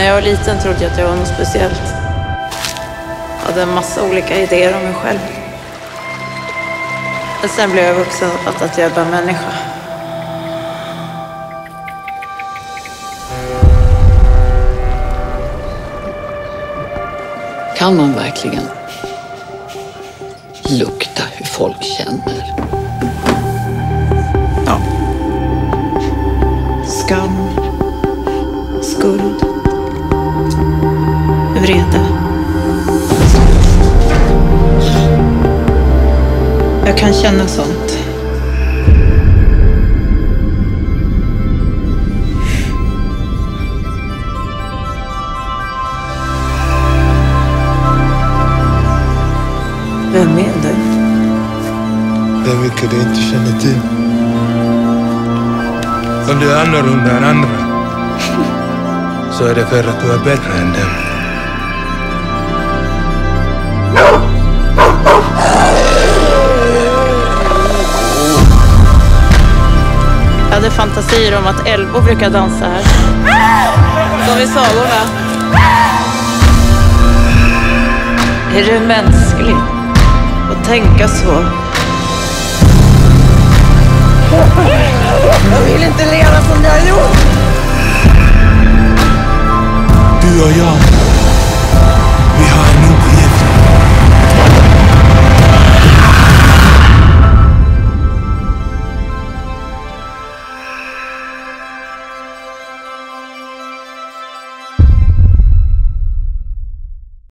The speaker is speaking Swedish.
När jag var liten trodde jag att jag var något speciellt. Jag hade en massa olika idéer om mig själv. Men sen blev jag vuxen och fattade att jag är bara människa. Kan man verkligen lukta hur folk känner? Ja. Skam. Skuld. Vrede. Jag kan känna sånt. Vem är du? Det är mycket du inte känner till. Om du är annorlunda än andra så är det för att du är bättre än dem. Hade fantasier om att älvor brukar dansa här. Som i sagorna. Är det mänskligt att tänka så?